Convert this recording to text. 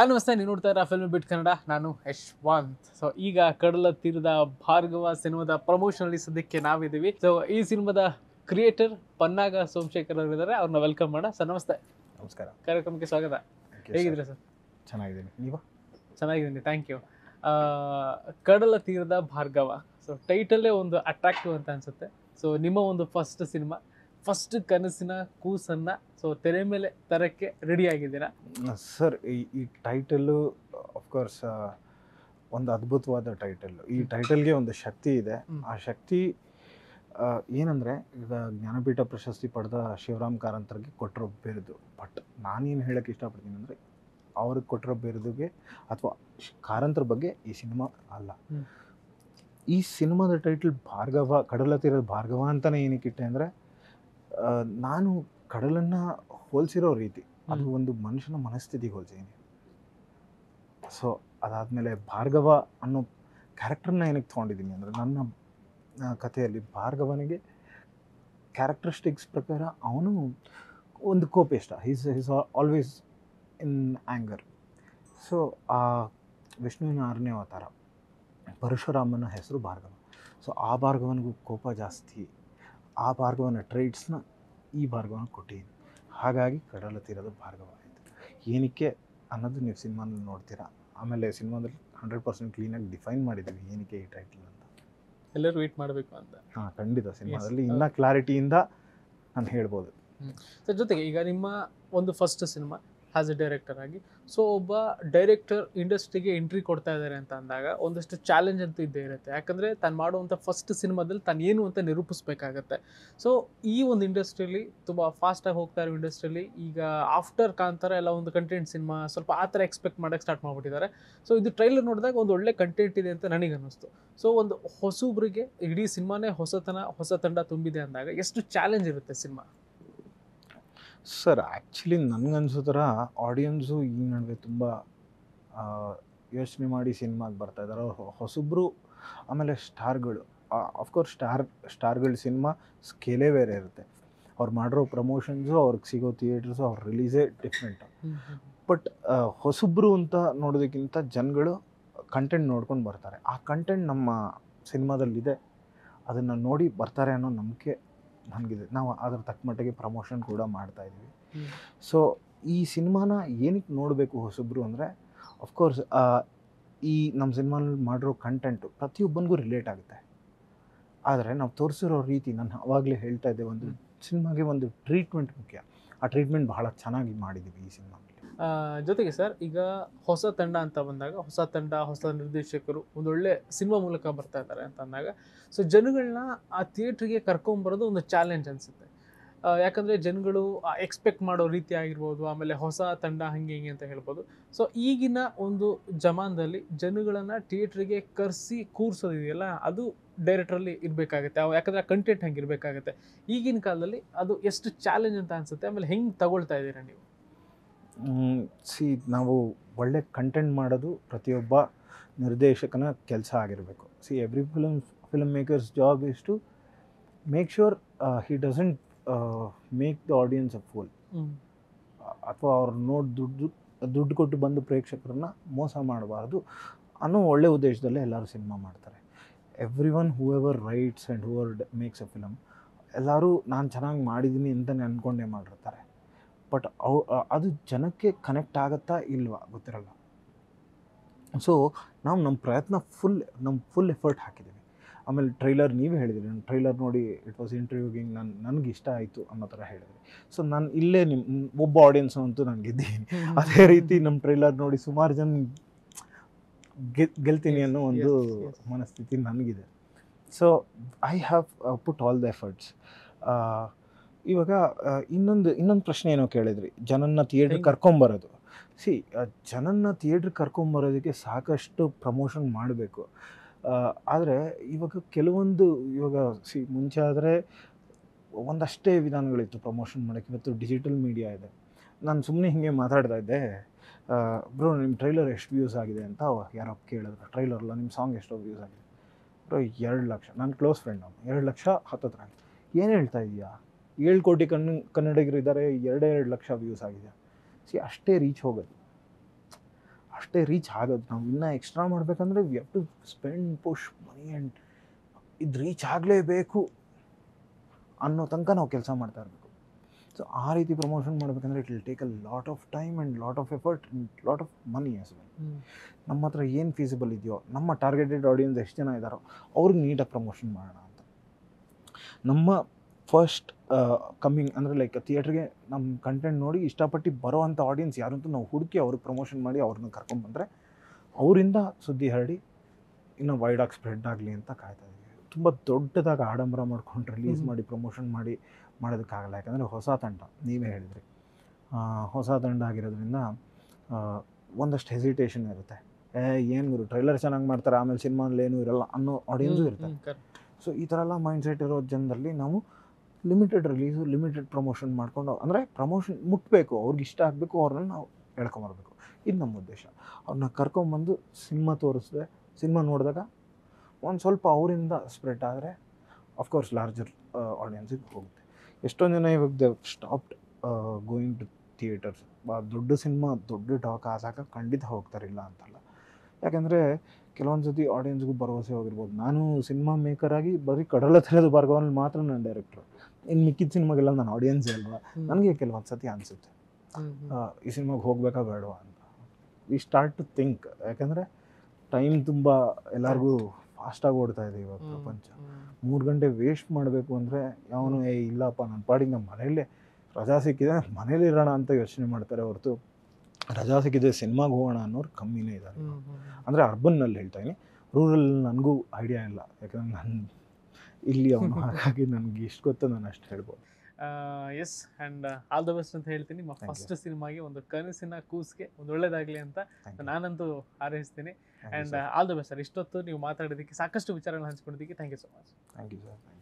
Hi ನಮಸ್ತೆ ನೀವು ನೋಡ್ತಾ ಇರೋ ಫಿಲ್ಮ್ ಬಿಟ್ ಕನ್ನಡ. ನಾನು ಯಶ್ವಂತ್. ಸೊ ಈಗ ಕಡಲ ತೀರದ ಭಾರ್ಗವ ಸಿನಿಮಾದ ಪ್ರಮೋಷನಲ್ಲಿ ಸದ್ಯಕ್ಕೆ ನಾವಿದ್ದೀವಿ. ಸೊ ಈ ಸಿನಿಮಾದ ಕ್ರಿಯೇಟರ್ ಪನ್ನಾಗ ಸೋಮಶೇಖರ್ ಅವರು ಇದ್ದಾರೆ ಅವ್ರನ್ನ ವೆಲ್ಕಮ್ ಮಾಡೋಣ. ಸರ್ ನಮಸ್ತೆ. ನಮಸ್ಕಾರ. ಕಾರ್ಯಕ್ರಮಕ್ಕೆ ಸ್ವಾಗತ. ಹೇಗಿದ್ರೆ ಸರ್ ಚೆನ್ನಾಗಿದ್ದೀನಿ. ನೀವು? ಚೆನ್ನಾಗಿದ್ದೀನಿ. ಥ್ಯಾಂಕ್ ಯು ಕಡಲ ತೀರದ ಭಾರ್ಗವ. ಸೊ ಟೈಟಲ್ಲೇ ಒಂದು ಅಟ್ರಾಕ್ಟಿವ್ ಅಂತ ಅನಿಸುತ್ತೆ. ಸೊ ನಿಮ್ಮ ಒಂದು ಫಸ್ಟ್ ಸಿನಿಮಾ ಫಸ್ಟ್ ಕನಸಿನ ಕೂಸನ್ನ ಸೊ ತೆರೆ ಮೇಲೆ ತರಕ್ಕೆ ರೆಡಿ ಆಗಿದ್ದೀರಾ? ಸರ್ ಈ ಈ ಟೈಟಲ್ಲು ಅಫ್ಕೋರ್ಸ್ ಒಂದು ಅದ್ಭುತವಾದ ಟೈಟಲ್ ಈ ಟೈಟಲ್ಗೆ ಒಂದು ಶಕ್ತಿ ಇದೆ. ಆ ಶಕ್ತಿ ಏನಂದರೆ ಈಗ ಜ್ಞಾನಪೀಠ ಪ್ರಶಸ್ತಿ ಪಡೆದ ಶಿವರಾಮ್ ಕಾರಂತರಿಗೆ ಕೊಟ್ಟಿರೋ ಬಿರುದು. ಬಟ್ ನಾನೇನು ಹೇಳಕ್ಕೆ ಇಷ್ಟಪಡ್ತೀನಿ ಅಂದರೆ ಅವ್ರಿಗೆ ಕೊಟ್ಟಿರೋ ಬಿರುದುಗೆ ಅಥವಾ ಕಾರಂತರ ಬಗ್ಗೆ ಈ ಸಿನಿಮಾ ಅಲ್ಲ. ಈ ಸಿನಿಮಾದ ಟೈಟಲ್ ಭಾರ್ಗವ ಕಡಲ ತೀರದ ಭಾರ್ಗವ ಅಂತಲೇ ಏನಕ್ಕಿಟ್ಟೆ ಅಂದರೆ ನಾನು ಕಡಲನ್ನು ಹೋಲಿಸಿರೋ ರೀತಿ ಅದು ಒಂದು ಮನುಷ್ಯನ ಮನಸ್ಥಿತಿಗೆ ಹೋಲ್ಸಿದ್ದೀನಿ. ಸೊ ಅದಾದಮೇಲೆ ಭಾರ್ಗವ ಅನ್ನೋ ಕ್ಯಾರೆಕ್ಟರ್ನ ಏನಕ್ಕೆ ತೊಗೊಂಡಿದ್ದೀನಿ ಅಂದರೆ ನನ್ನ ಕಥೆಯಲ್ಲಿ ಭಾರ್ಗವನಿಗೆ ಕ್ಯಾರೆಕ್ಟರಿಸ್ಟಿಕ್ಸ್ ಪ್ರಕಾರ ಅವನು ಒಂದು ಕೋಪಿಷ್ಟ. He's is always in anger so ಆ ವಿಷ್ಣುವಿನ ಆರನೇ ಅವತಾರ ಪರಶುರಾಮನ ಹೆಸರು ಭಾರ್ಗವ. ಸೊ ಆ ಭಾರ್ಗವನಿಗೂ ಕೋಪ ಜಾಸ್ತಿ. ಆ ಭಾರ್ಗವನ ಟ್ರೈಟ್ಸ್ನ ಈ ಭಾರ್ಗವನ್ನು ಕೊಟ್ಟಿದ್ದೀನಿ ಹಾಗಾಗಿ ಕಡಲ ತೀರದ ಭಾರ್ಗವಾಯಿತು. ಏನಕ್ಕೆ ಅನ್ನೋದು ನೀವು ಸಿನಿಮಾದಲ್ಲಿ ನೋಡ್ತೀರಾ. ಆಮೇಲೆ ಸಿನಿಮಾದಲ್ಲಿ ಹಂಡ್ರೆಡ್ ಪರ್ಸೆಂಟ್ ಕ್ಲೀನಾಗಿ ಡಿಫೈನ್ ಮಾಡಿದ್ದೀವಿ ಏನಕ್ಕೆ ಈ ಟೈಟಲ್ ಅಂತ. ಎಲ್ಲರೂ ವೇಟ್ ಮಾಡಬೇಕು ಅಂತ. ಹಾಂ ಖಂಡಿತ ಸಿನಿಮಾದಲ್ಲಿ. ಇನ್ನೂ ಕ್ಲಾರಿಟಿಯಿಂದ ನಾನು ಹೇಳ್ಬೋದು. ಸರ್ ಜೊತೆಗೆ ಈಗ ನಿಮ್ಮ ಒಂದು first cinema as a director ಆಗಿ. ಸೊ ಒಬ್ಬ ಡೈರೆಕ್ಟರ್ ಇಂಡಸ್ಟ್ರಿಗೆ ಎಂಟ್ರಿ ಕೊಡ್ತಾ ಇದ್ದಾರೆ ಅಂತ ಅಂದಾಗ ಒಂದಷ್ಟು ಚಾಲೆಂಜ್ ಅಂತೂ ಇದ್ದೇ ಇರುತ್ತೆ. ಯಾಕಂದರೆ ತಾನು ಮಾಡುವಂಥ ಫಸ್ಟ್ ಸಿನಿಮಾದಲ್ಲಿ ತಾನು ಏನು ಅಂತ ನಿರೂಪಿಸ್ಬೇಕಾಗತ್ತೆ. ಸೊ ಈ ಒಂದು ಇಂಡಸ್ಟ್ರಿಯಲ್ಲಿ ತುಂಬ ಫಾಸ್ಟಾಗಿ ಹೋಗ್ತಾ ಇರೋ ಇಂಡಸ್ಟ್ರಿಯಲ್ಲಿ ಈಗ ಆಫ್ಟರ್ ಕಾಂತಾರ ಎಲ್ಲ ಒಂದು ಕಂಟೆಂಟ್ ಸಿನಿಮಾ ಸ್ವಲ್ಪ ಆ ಥರ ಎಕ್ಸ್ಪೆಕ್ಟ್ ಮಾಡೋಕ್ಕೆ ಸ್ಟಾರ್ಟ್ ಮಾಡಿಬಿಟ್ಟಿದ್ದಾರೆ. ಸೊ ಇದು ಟ್ರೈಲರ್ ನೋಡಿದಾಗ ಒಂದು ಒಳ್ಳೆ ಕಂಟೆಂಟ್ ಇದೆ ಅಂತ ನನಗೆ ಅನ್ನಿಸ್ತು. ಸೊ ಒಂದು ಹೊಸಬ್ರಿಗೆ ಇಡೀ ಸಿನಿಮಾನೇ ಹೊಸತನ, ಹೊಸ ತಂಡ ತುಂಬಿದೆ ಅಂದಾಗ ಎಷ್ಟು ಚಾಲೆಂಜ್ ಇರುತ್ತೆ ಸಿನಿಮಾ? ಸರ್ ಆ್ಯಕ್ಚುಲಿ ನನಗನ್ಸೋ ಥರ ಆಡಿಯನ್ಸು ಈ ನಡುವೆ ತುಂಬ ಯೋಚನೆ ಮಾಡಿ ಸಿನಿಮಾಗೆ ಬರ್ತಾ ಇದ್ದಾರೆ ಅವ್ರು ಹೊಸಬ್ರು ಆಮೇಲೆ ಸ್ಟಾರ್ಗಳು. ಆಫ್ಕೋರ್ಸ್ ಸ್ಟಾರ್ ಸ್ಟಾರ್ಗಳ ಸಿನಿಮಾ ಸ್ಕೇಲೇ ಬೇರೆ ಇರುತ್ತೆ. ಅವ್ರು ಮಾಡಿರೋ ಪ್ರಮೋಷನ್ಸು ಅವ್ರಿಗೆ ಸಿಗೋ ಥಿಯೇಟರ್ಸು ಅವ್ರ ರಿಲೀಸೇ ಡಿಫ್ರೆಂಟು. ಬಟ್ ಹೊಸಬ್ರು ಅಂತ ನೋಡೋದಕ್ಕಿಂತ ಜನಗಳು ಕಂಟೆಂಟ್ ನೋಡ್ಕೊಂಡು ಬರ್ತಾರೆ. ಆ ಕಂಟೆಂಟ್ ನಮ್ಮ ಸಿನಿಮಾದಲ್ಲಿದೆ. ಅದನ್ನು ನೋಡಿ ಬರ್ತಾರೆ ಅನ್ನೋ ನಂಬಿಕೆ ನನಗಿದೆ ನಾವು ಅದ್ರ ತಕ್ಕ ಮಟ್ಟಿಗೆ ಪ್ರಮೋಷನ್ ಕೂಡ ಮಾಡ್ತಾ ಇದ್ದೀವಿ ಸೊ ಈ ಸಿನಿಮಾನ ಏನಕ್ಕೆ ನೋಡಬೇಕು ಹೊಸಬ್ರು ಅಂದರೆ ಅಫ್ಕೋರ್ಸ್ ಈ ನಮ್ಮ ಸಿನಿಮಾನಲ್ಲಿ ಮಾಡಿರೋ ಕಂಟೆಂಟು ಪ್ರತಿಯೊಬ್ಬನಿಗೂ ರಿಲೇಟ್ ಆಗುತ್ತೆ. ಆದರೆ ನಾವು ತೋರಿಸಿರೋ ರೀತಿ ನಾನು ಆವಾಗಲೇ ಹೇಳ್ತಾ ಇದ್ದೆ ಒಂದು ಸಿನಿಮಾಗೆ ಒಂದು ಟ್ರೀಟ್ಮೆಂಟ್ ಮುಖ್ಯ. ಆ ಟ್ರೀಟ್ಮೆಂಟ್ ಬಹಳ ಚೆನ್ನಾಗಿ ಮಾಡಿದ್ದೀವಿ ಈ ಆ, ಜೊತೆಗೆ ಸರ್, ಈಗ ಹೊಸ ತಂಡ ಅಂತ ಬಂದಾಗ, ಹೊಸ ತಂಡ, ಹೊಸ ನಿರ್ದೇಶಕರು, ಒಂದೊಳ್ಳೆ ಸಿನಿಮಾ ಮೂಲಕ ಬರ್ತಾ ಇದ್ದಾರೆ ಅಂತ ಅಂದಾಗ ಸೊ ಜನಗಳನ್ನ ಆ ಥಿಯೇಟ್ರಿಗೆ ಕರ್ಕೊಂಬರೋದು ಒಂದು ಚಾಲೆಂಜ್ ಅನಿಸುತ್ತೆ. ಯಾಕಂದರೆ ಜನಗಳು ಎಕ್ಸ್ಪೆಕ್ಟ್ ಮಾಡೋ ರೀತಿ ಆಗಿರ್ಬೋದು, ಆಮೇಲೆ ಹೊಸ ತಂಡ ಹಂಗೆ ಹಿಂಗೆ ಅಂತ ಹೇಳ್ಬೋದು. ಸೊ ಈಗಿನ ಒಂದು ಜಮಾನದಲ್ಲಿ ಜನಗಳನ್ನು ಥಿಯೇಟ್ರಿಗೆ ಕರೆಸಿ ಕೂರಿಸೋದಿದೆಯಲ್ಲ ಅದು ಡೈರೆಕ್ಟ್ರಲ್ಲಿ ಇರಬೇಕಾಗುತ್ತೆ. ಯಾಕಂದರೆ ಕಂಟೆಂಟ್ ಹಂಗೆ ಇರಬೇಕಾಗುತ್ತೆ. ಈಗಿನ ಕಾಲದಲ್ಲಿ ಅದು ಎಷ್ಟು ಚಾಲೆಂಜ್ ಅಂತ ಅನಿಸುತ್ತೆ, ಆಮೇಲೆ ಹೆಂಗೆ ತಗೊಳ್ತಾ ಇದ್ದೀರಾ ನೀವು? ಸಿ ನಾವು ಒಳ್ಳೆ ಕಂಟೆಂಟ್ ಮಾಡೋದು ಪ್ರತಿಯೊಬ್ಬ ನಿರ್ದೇಶಕನ ಕೆಲಸ ಆಗಿರಬೇಕು. See every film film maker's job is to make sure he doesn't make the audience a fool ಅಥವಾ ಅವ್ರು ನೋಡಿ ದುಡ್ಡು ದುಡ್ಡು ಕೊಟ್ಟು ಬಂದು ಪ್ರೇಕ್ಷಕರನ್ನ ಮೋಸ ಮಾಡಬಾರ್ದು ಅನ್ನೋ ಒಳ್ಳೆ ಉದ್ದೇಶದಲ್ಲೇ ಎಲ್ಲರೂ ಸಿನಿಮಾ ಮಾಡ್ತಾರೆ. Everyone whoever writes and whoever makes a film ಎಲ್ಲರೂ ನಾನು ಚೆನ್ನಾಗಿ ಮಾಡಿದ್ದೀನಿ ಅಂತಲೇ ಅಂದ್ಕೊಂಡೇ ಮಾಡಿರ್ತಾರೆ. ಬಟ್ ಅವು ಅದು ಜನಕ್ಕೆ ಕನೆಕ್ಟ್ ಆಗುತ್ತಾ ಇಲ್ವಾ ಗೊತ್ತಿರಲ್ಲ. ಸೊ ನಾವು ನಮ್ಮ ಪ್ರಯತ್ನ ಫುಲ್ ನಮ್ಮ ಫುಲ್ ಎಫರ್ಟ್ ಹಾಕಿದ್ದೀವಿ ಆಮೇಲೆ ಟ್ರೈಲರ್ ನೀವೇ ಹೇಳಿದಿರಿ ನಾನು ಟ್ರೈಲರ್ ನೋಡಿ ಇಟ್ ವಾಸ್ ಇಂಟರ್ವ್ಯೂಗಿಂಗ್ ನಾನು ನನಗೆ ಇಷ್ಟ ಆಯಿತು ಅನ್ನೋ ಥರ ಹೇಳಿದ್ರಿ. ಸೊ ನಾನು ಇಲ್ಲೇ ನಿಮ್ಮ ಒಬ್ಬ ಆಡಿಯನ್ಸ್ ಅಂತೂ ನಾನು ಗೆದ್ದೀನಿ. ಅದೇ ರೀತಿ ನಮ್ಮ ಟ್ರೈಲರ್ ನೋಡಿ ಸುಮಾರು ಜನ ಗೆ- ಗೆಲ್ತೀನಿ ಅನ್ನೋ ಒಂದು. ಮನಸ್ಥಿತಿ ನನಗಿದೆ. So I have put all the efforts ಇವಾಗ ಇನ್ನೊಂದು ಇನ್ನೊಂದು ಪ್ರಶ್ನೆ ಏನೋ ಕೇಳಿದ್ರಿ. ಜನನ್ನ ಥಿಯೇಟ್ರ್? ಕರ್ಕೊಂಬರೋದು. ಸಿ ಜನನ್ನ ಥಿಯೇಟ್ರ್ ಕರ್ಕೊಂಬರೋದಕ್ಕೆ ಸಾಕಷ್ಟು ಪ್ರಮೋಷನ್ ಮಾಡಬೇಕು. ಆದರೆ ಇವಾಗ ಕೆಲವೊಂದು ಇವಾಗ ಸಿ ಮುಂಚೆ ಆದರೆ ಒಂದಷ್ಟೇ ವಿಧಾನಗಳಿತ್ತು ಪ್ರಮೋಷನ್ ಮಾಡೋಕ್ಕೆ. ಇವತ್ತು ಡಿಜಿಟಲ್ ಮೀಡಿಯಾ ಇದೆ. ನಾನು ಸುಮ್ಮನೆ ಹಿಂಗೆ ಮಾತಾಡ್ತಾ ಇದ್ದೆ. ಬ್ರೋ ನಿಮ್ಮ ಟ್ರೈಲರ್ ಎಷ್ಟು ವ್ಯೂಸ್ ಆಗಿದೆ ಅಂತ ಯಾರೋ ಕೇಳಿದ್ರು. ಟ್ರೈಲರ್ಲ್ಲ ನಿಮ್ಮ ಸಾಂಗ್ ಎಷ್ಟೋ ವ್ಯೂಸ್ ಆಗಿದೆ. ಬ್ರೋ ಎರಡು ಲಕ್ಷ. ನನ್ನ ಕ್ಲೋಸ್ ಫ್ರೆಂಡ್ ಅವನು. ಎರಡು ಲಕ್ಷ ಹತ್ತತ್ರ. ಆಗಿದೆ ಏನು ಹೇಳ್ತಾ ಇದೀಯಾ? ಏಳು ಕೋಟಿ ಕನ್ ಕನ್ನಡಿಗರು ಇದ್ದಾರೆ ಎರಡೇ ಎರಡು ಲಕ್ಷ ವ್ಯೂಸ್ ಆಗಿದೆ. ಸಿ ಅಷ್ಟೇ ರೀಚ್ ಹೋಗೋದು. ಅಷ್ಟೇ ರೀಚ್ ಆಗೋದು. ನಾವು ಇನ್ನೂ ಎಕ್ಸ್ಟ್ರಾ ಮಾಡಬೇಕಂದ್ರೆ we have to spend push money and ಇದು ರೀಚ್ ಆಗಲೇಬೇಕು ಅನ್ನೋ ತನಕ ನಾವು ಕೆಲಸ ಮಾಡ್ತಾ ಇರಬೇಕು. ಸೊ ಆ ರೀತಿ ಪ್ರಮೋಷನ್ ಮಾಡಬೇಕಂದ್ರೆ it will take a lot of time and lot of effort and lot of money as well ನಮ್ಮ ಹತ್ರ ಏನು ಫೀಸಿಬಲ್ ಇದೆಯೋ ನಮ್ಮ ಟಾರ್ಗೆಟೆಡ್ ಆಡಿಯನ್ಸ್ ಎಷ್ಟು ಜನ ಇದ್ದಾರೋ ಅವ್ರಿಗೆ ನೀಟಾಗಿ ಪ್ರಮೋಷನ್ ಮಾಡೋಣ ಅಂತ. ನಮ್ಮ ಫಸ್ಟ್ ಕಮ್ಮಿಂಗ್ ಅಂದರೆ ಲೈಕ್ ಥಿಯೇಟ್ರಿಗೆ ನಮ್ಮ ಕಂಟೆಂಟ್ ನೋಡಿ ಇಷ್ಟಪಟ್ಟು ಬರೋ ಅಂಥ ಆಡಿಯನ್ಸ್ ಯಾರು ಅಂತ ನಾವು ಹುಡುಕಿ ಅವ್ರಿಗೆ ಪ್ರಮೋಷನ್ ಮಾಡಿ ಅವ್ರನ್ನ ಕರ್ಕೊಂಡ್ಬಂದರೆ ಅವರಿಂದ ಸುದ್ದಿ ಹರಡಿ ಇನ್ನೂ ವೈಡಾಗಿ ಸ್ಪ್ರೆಡ್ ಆಗಲಿ ಅಂತ ಕಾಯ್ತಾ ಇದ್ದೀವಿ. ತುಂಬ ದೊಡ್ಡದಾಗಿ ಆಡಂಬರ ಮಾಡ್ಕೊಂಡು ರಿಲೀಸ್ ಮಾಡಿ ಪ್ರಮೋಷನ್ ಮಾಡಿ ಮಾಡೋದಕ್ಕಾಗಲ್ಲ. ಯಾಕಂದರೆ ಹೊಸ ತಂಡ ನೀವೇ ಹೇಳಿದ್ರಿ. ಹೊಸ ತಂಡ ಆಗಿರೋದ್ರಿಂದ ಒಂದಷ್ಟು ಹೆಸಿಟೇಷನ್ ಇರುತ್ತೆ. ಏ ಏನು ಗುರು ಟ್ರೈಲರ್ ಚೆನ್ನಾಗಿ ಮಾಡ್ತಾರೆ ಆಮೇಲೆ ಸಿನಿಮಾದಲ್ಲಿ ಏನೂ ಇರಲ್ಲ ಅನ್ನೋ ಆಡಿಯನ್ಸು ಇರುತ್ತೆ. ಸೊ ಈ ಥರ ಎಲ್ಲ ಮೈಂಡ್ ಸೆಟ್ ಇರೋ ಜನರಲ್ಲಿ ನಾವು ಲಿಮಿಟೆಡ್ ರಿಲೀಸು ಲಿಮಿಟೆಡ್ ಪ್ರಮೋಷನ್ ಮಾಡ್ಕೊಂಡು, ಅಂದರೆ ಪ್ರಮೋಷನ್ ಮುಟ್ಟಬೇಕು ಅವ್ರಿಗೆ ಇಷ್ಟ ಆಗಬೇಕು ಅವ್ರನ್ನ ನಾವು ಎಳ್ಕೊಂಬರ್ಬೇಕು ಇದು ನಮ್ಮ ಉದ್ದೇಶ. ಅವ್ರನ್ನ ಕರ್ಕೊಂಬಂದು ಸಿನಿಮಾ ತೋರಿಸಿದ್ರೆ ಸಿನಿಮಾ ನೋಡಿದಾಗ ಒಂದು ಸ್ವಲ್ಪ ಅವರಿಂದ ಸ್ಪ್ರೆಡ್ ಆದರೆ ಅಫ್ಕೋರ್ಸ್ ಲಾರ್ಜರ್ ಆಡಿಯನ್ಸಿಗೆ ಹೋಗುತ್ತೆ. ಎಷ್ಟೊಂದು ಜನ ಇವಾಗ they stopped going to theatres ದೊಡ್ಡ ಸಿನಿಮಾ, ದೊಡ್ಡ ಟಾಕ್ ಆಸಾಕ ಖಂಡಿತ ಹೋಗ್ತಾರಿಲ್ಲ ಅಂತಲ್ಲ. ಯಾಕೆಂದರೆ ಕೆಲವೊಂದು ಸತಿ ಆಡಿಯನ್ಸ್ಗೂ ಭರವಸೆ ಹೋಗಿರ್ಬೋದು. ನಾನು ಸಿನಿಮಾ ಮೇಕರ್ ಆಗಿ ಬರೀ ಕಡಲ ತೆರೆದು ಭಾರ್ಗವಲ್ಲಿ ಮಾತ್ರ ನಾನು ಡೈರೆಕ್ಟ್ರು ಇನ್ನು ಮಿಕ್ಕಿದ ಸಿನಿಮಾಗೆಲ್ಲ ನಾನು ಆಡಿಯನ್ಸ್ ಅಲ್ವಾ? ನನಗೆ ಕೆಲವೊಂದು ಸತಿ ಅನಿಸುತ್ತೆ. ಈ ಸಿನಿಮಾಗೆ ಹೋಗ್ಬೇಕಾ ಬೇಡವಾ ಅಂತ. ವಿ ಸ್ಟಾರ್ಟ್ ಟು ಥಿಂಕ್ ಯಾಕಂದರೆ ಟೈಮ್ ತುಂಬ ಎಲ್ಲರಿಗೂ ಫಾಸ್ಟಾಗಿ ಓಡ್ತಾ ಇದೆ ಇವಾಗ ಪ್ರಪಂಚ. ಮೂರು ಗಂಟೆ ವೇಸ್ಟ್ ಮಾಡಬೇಕು ಅಂದರೆ ಯಾವನು ಏ ಇಲ್ಲಪ್ಪ ನನ್ನ ಪಾಡಿಗೆ ನಮ್ಮ ಮನೆಯಲ್ಲೇ ರಜಾ ಸಿಕ್ಕಿದೆ ಮನೇಲಿ ಇರೋಣ ಅಂತ ಯೋಚನೆ ಮಾಡ್ತಾರೆ ಹೊರತು ರಜಾ ಸಿಕ್ಕಿದೆ ಸಿನಿಮಾಗೆ ಹೋಗೋಣ ಅನ್ನೋರು ಕಮ್ಮಿನೇ ಇದ್ದಾರೆ ಅಂದರೆ ಅರ್ಬನ್ನಲ್ಲಿ ಹೇಳ್ತಾ ಇದ್ದೀನಿ ರೂರಲ್ ನನಗೂ ಐಡಿಯಾ ಇಲ್ಲ. ಯಾಕಂದ್ರೆ ನಾನು ಇಲ್ಲಿ ಅವನು ಹಾಗಾಗಿ ನನಗೆ ಇಷ್ಟು ಗೊತ್ತು ನಾನು ಅಷ್ಟು ಹೇಳ್ಬೋದು. Yes and all the best ಅಂತ ಹೇಳ್ತೀನಿ. ನಿಮ್ಮ ಫಸ್ಟ್ ಸಿನಿಮಾಗೆ ಒಂದು ಕನಸಿನ ಕೂಸ್ಗೆ ಒಂದು ಒಳ್ಳೇದಾಗಲಿ ಅಂತ ನಾನಂತೂ ಹಾರೈಸ್ತೀನಿ. And all the best sir ಇಷ್ಟೊತ್ತು ನೀವು ಮಾತಾಡೋದಕ್ಕೆ ಸಾಕಷ್ಟು ವಿಚಾರಗಳನ್ನ ಹಂಚ್ಕೊಂಡಿದ್ದಕ್ಕೆ thank you so much thank you you.